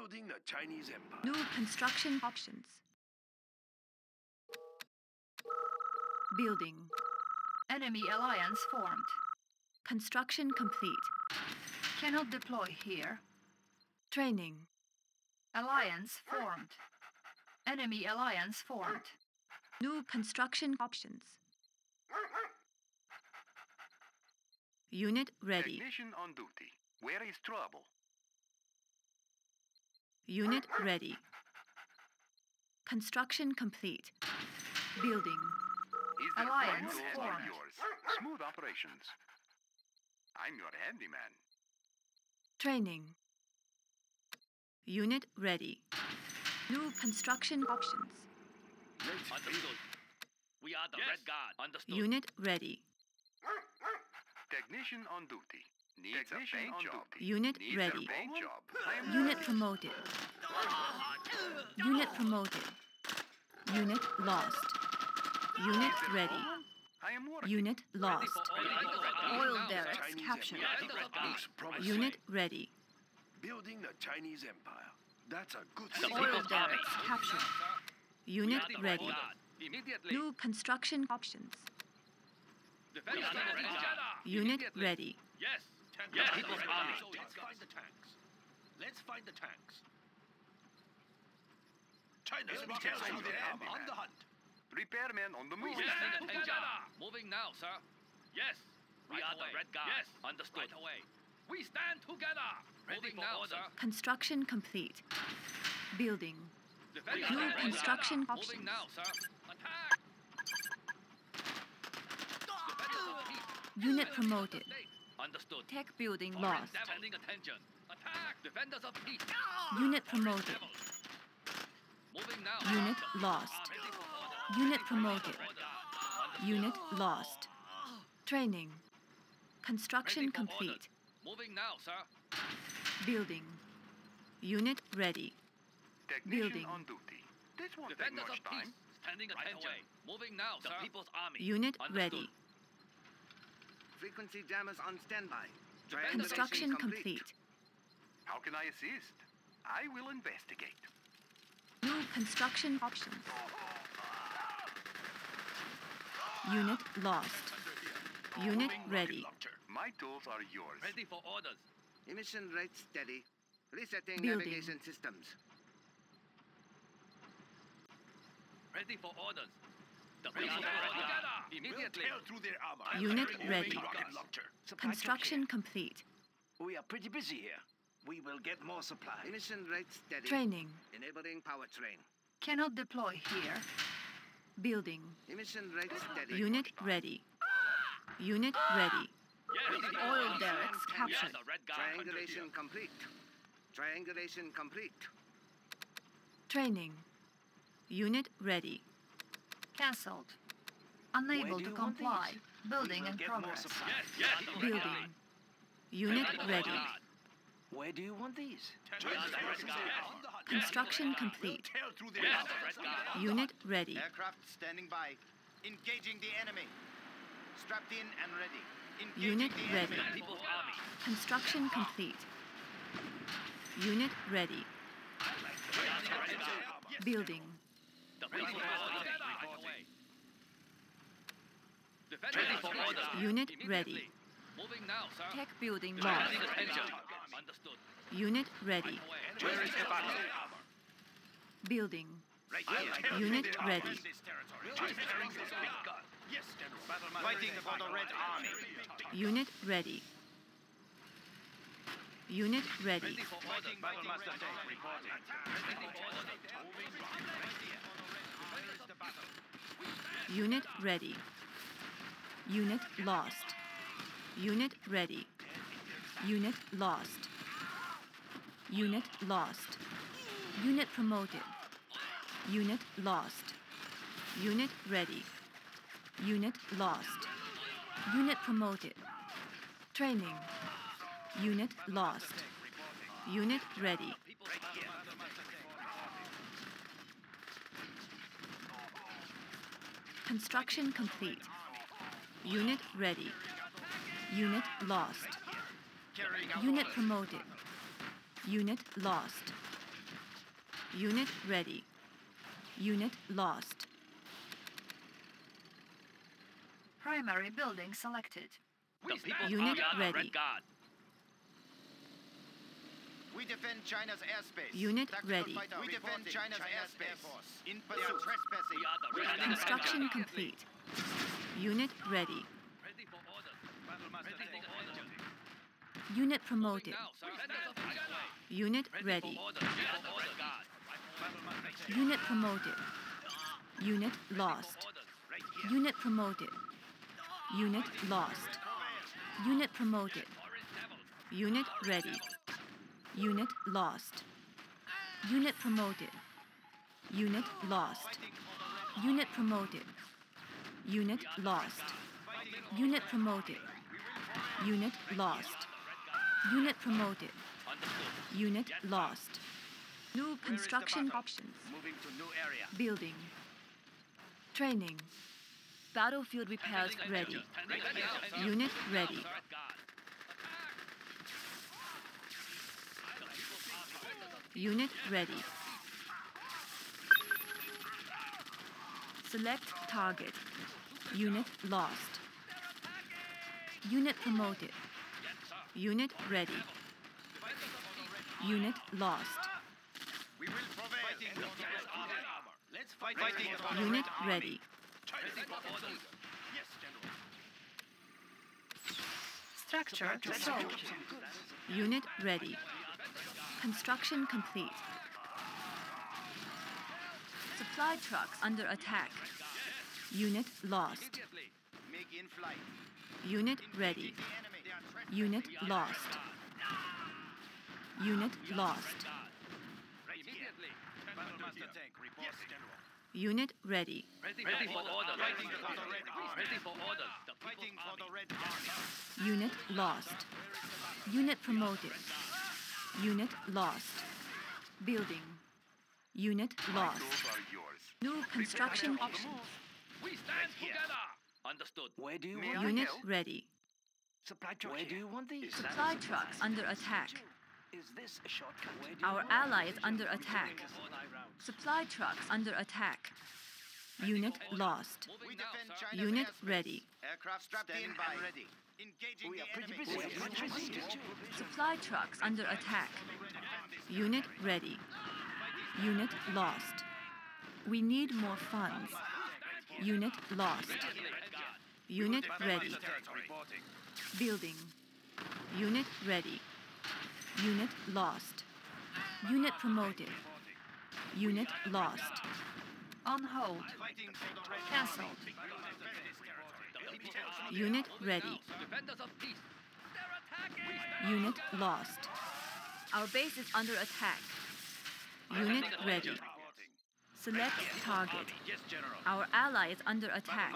Building the Chinese Empire. New construction options. Building. Enemy alliance formed. Construction complete. Cannot deploy here. Training. Alliance formed. Enemy alliance formed. New construction options. Unit ready. Technician on duty. Where is trouble? Unit ready. Construction complete. Building. Is Alliance formed. yours? Smooth operations. I'm your handyman. Training. Unit ready. New construction options. Understood. We are the Red Guard. Understood. Unit ready. Technician on duty. Needs a paint job. Unit Needs ready. a paint job. Unit promoted. Unit promoted. Unit lost. Unit ready. I am. Unit lost. Oil The derricks captured. Empire looks promising. Unit ready. Building the Chinese Empire. That's a good thing. Oil People's Army. derricks captured. Unit are the Red ready. Immediately. New construction options. Defend the Red Guard. Unit ready. Yes. Yes. People's Army. Let's find the tanks. Let's find the tanks. China's Enemy rocket tanks on on the the arm, enemy, on the hunt. Repairman on the move. We stand attention. Moving now, sir. Yes. We Right are away. the Red Guard. Yes. Understood. Right away. We stand together. Ready Moving for now, orders. sir. Construction complete. Building. Defend New Red construction Guard. options. Moving now, sir. Attack. Defenders of peace. Unit promoted. The state. Understood. Tech building Foreign lost. devil. Attention. Attack. Defenders of peace. Unit promoted. Moving now. Unit lost. Ready for order. Unit promoted. Unit lost. Training. Construction complete. orders. Moving now, sir. Building. Unit ready. Technician Building. on duty. This won't take much time. Standing Right attention. away. Moving now, The sir. People's Army. Unit Understood. ready. Frequency jammers on standby. Construction Triangulation complete. How can I assist? I will investigate. New construction options. Unit lost. Unit ready. My tools are yours. Ready for orders. Emission rate steady. Resetting Building. navigation systems. Ready for orders. Unit Carrying ready. Rocket launcher. Construction complete. We are pretty busy here. We will get more supplies. Emission rate steady. Training. Enabling powertrain. Cannot deploy here. Building. Emission rate steady. Unit ready. Unit ready. Yes. Oil derricks captured. the Red Guard. Triangulation complete. Triangulation complete. Training. Unit ready. Cancelled. Unable to comply. Building We will in progress. Yes, yes, the Red Guard. Building. Unit Ready for ready. orders. Where do you want these? We are the Red Guard. On the hunt. Construction complete. tear through their Yes, the armor. Red Guard. Unit ready. Aircraft standing by. Engaging the enemy. Strapped in and ready. Engaging Unit ready. enemy. The People's Army. Construction complete. Unit ready. We are the Red Guard. Building. Unit ready. Moving now, sir. Tech building lost. Understood. Unit ready. Where is the battle? Building. Right. Unit ready. This territory. I'm carrying this big gun. Yes, General. Fighting for the Red Army. Unit ready. Unit ready. Ready for orders. Battlemaster Dave reporting. Ready for orders. Where is the ready. Unit ready. Unit lost. Unit ready. Unit lost. Unit lost. Unit promoted. Unit lost. Unit ready. Unit lost. Unit promoted. Training. Unit lost. Unit ready. Construction complete. Unit ready. Unit lost. Unit promoted. Unit lost. Unit ready. Unit lost. Primary building selected. Unit we are ready. Red Guard. We defend China's airspace. Unit Tactical ready. We defend. China's, China's airspace. Air Force. In pursuit. trespassing. We are the Red Guard. Construction complete. Unit ready. Ready for orders. Ready for orders. Unit promoted. Now, surrender the highway. Unit Ready ready. for orders. We are the Red Guard. Unit promoted. Unit lost. Orders. Unit promoted. Unit lost. Unit promoted. Unit ready. Unit lost. Unit promoted. Unit lost. Unit promoted. Unit lost. Unit promoted. Unit lost. Unit promoted. Unit lost. New construction options. Moving to new area. Building. Training. Battlefield repairs ready. Unit ready. Red Guard. Unit ready. Select target. Unit lost. Unit promoted. Unit ready. Unit lost. We will prevail. Let's fight Fighting Unit ready. Yes, General. Structure sold. Unit ready. Construction complete. Supply trucks under attack. Unit lost. Unit ready. Unit lost. Unit lost. Unit ready. Ready, for Army. Ready for Army. Unit lost. Unit promoted. Unit lost. Building. Unit lost. Those are yours. New construction options. We stand together. Understood. Where do you May want I Unit help? ready. Supply truck Where do you want these? Supply trucks under attack. Is this a shortcut? Where do you Our want ally is under attack. Supply trucks under attack. Unit lost. We defend China's Unit ready. Aircraft strapped in and ready. Engaging oh, We the are pretty enemy. busy. We are pretty busy. Supply trucks under attack. Unit ready. Unit lost. We need more funds. Unit lost. Unit ready. Building. Unit ready. Unit lost. Unit promoted. Unit lost. On hold. Fighting for the Red Cancelled. Unit ready. Unit lost. Our base is under attack. Unit ready. Select target. Our ally is under attack.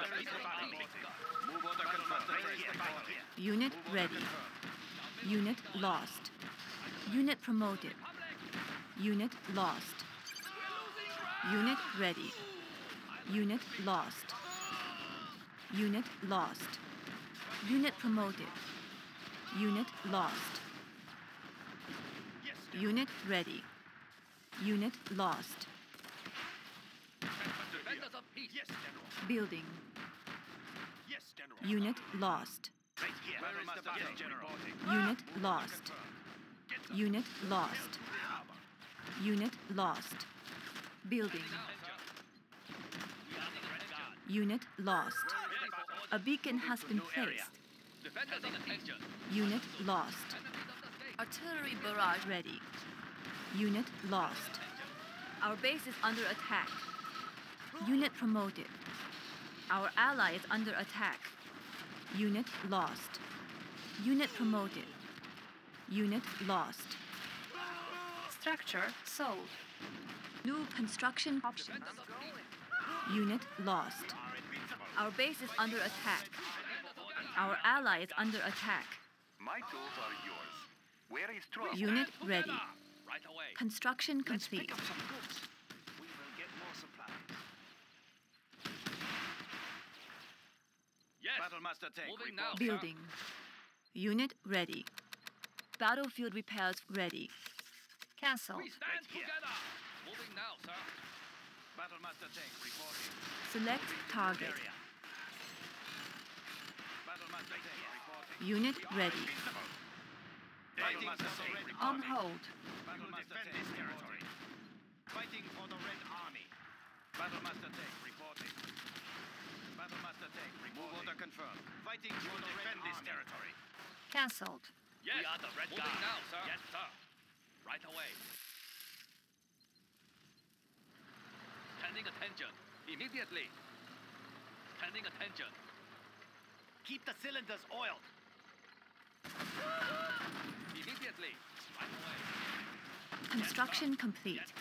Unit ready. Unit lost. Unit promoted. Unit lost. Unit ready. Unit lost. Unit lost. Unit promoted. Unit lost. Unit ready. Unit lost. Yes. Building. Yes. Unit lost. Yes. General. Unit lost. Unit lost. Unit lost. Building. Unit lost. A beacon has been placed. Defenders of attention. Unit lost. Enemies of the state. Artillery barrage ready. Unit lost. Our base is under attack. Unit promoted. Our ally is under attack. Unit lost. Unit promoted. Unit lost. Structure sold. New construction options. Unit lost. Our base is under attack. Our ally is under attack. My tools are yours. Where is trust? Unit ready. Right away. Construction Let's complete. pick up some goods. We will get more supplies. Yes. Battlemaster tank Moving now. reporting. Building. Unit ready. Battlefield repairs ready. Cancelled. We stand together. Moving Moving now, sir. Battlemaster tank reporting. Select target. Area. Battlemaster tank reporting. Unit ready. Battlemaster tank reporting. On hold. Battlemaster tank this territory. Fighting for the Red Army. Battlemaster tank reporting. Battlemaster tank reporting. Move order confirmed. Fighting for the Red Army. this territory. Cancelled. Yes. We are the Red Moving Guard. now, sir. Yes, sir. Right away. Standing attention. Immediately. Standing attention. Keep the cylinders oiled. Immediately. Construction complete. Yes.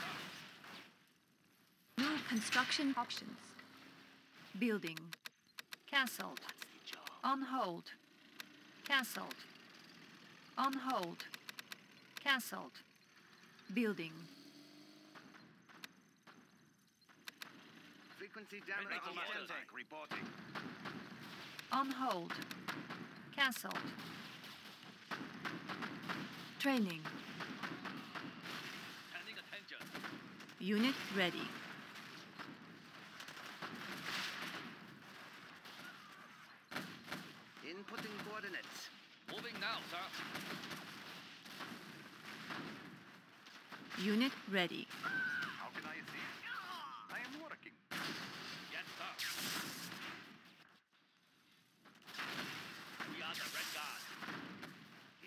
New construction options. Building. Cancelled. On hold. Cancelled. On hold. Cancelled. Building. Frequency jammer on Battlemaster standby. tank reporting. On hold. Cancelled. Training. Standing attention. Unit ready. Inputting coordinates. Moving now, sir. Unit ready. How can I assist? I am working. Yes, sir. We are the Red Guard.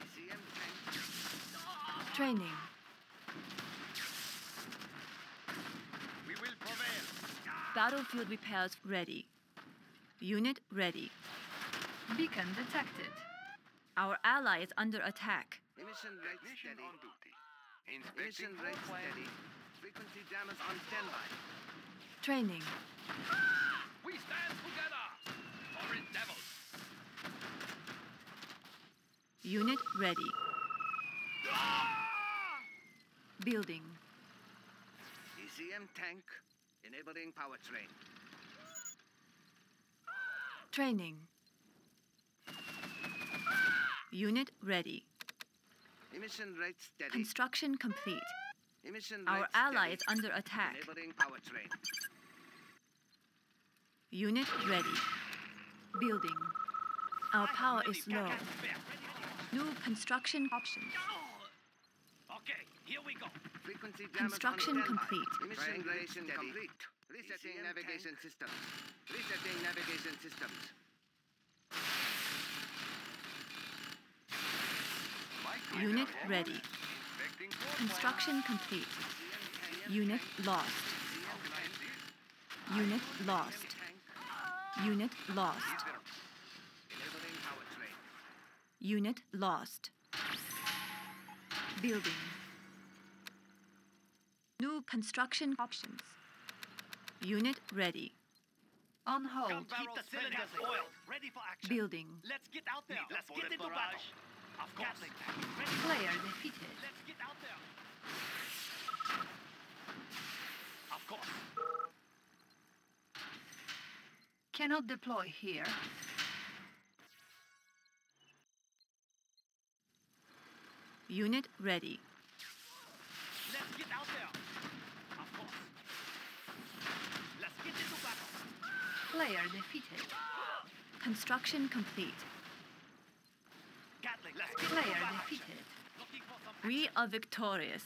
ECM tank. Training. We will prevail. Battlefield repairs ready. Unit ready. Beacon detected. Our ally is under attack. Emission rate Technician steady. on duty. Emission Inspecting rate steady. Frequency jammers on standby. Training. We stand together. Orange Devils. Unit ready. Ah! Building. ECM tank. Enabling powertrain. Training. Unit ready. Emission rate steady. Construction complete. Emission Our ally steady. is under attack. Enabling powertrain. Unit ready. Building. Our power is low. New construction options. Okay, here we go. Frequency Construction on standby. complete. Emission rate complete. Resetting ECM navigation tank. systems. Resetting navigation systems. Unit ready. Inspecting floor plan. Construction complete. Unit lost. How can I assist? Unit lost. Unit lost. Is there Enabling powertrain. Unit lost. Building. New construction options. Unit ready. On hold. Keep the cylinders oiled. Ready for action. Building. Let's get out there. Let's get into barrage. battle. Of course. Ready for Player defeated. Let's get out there. Of course. Cannot deploy here. Unit ready. Let's get out there. Of course. Let's get into battle. Player defeated. Construction complete. Player defeated. Looking for some We are victorious.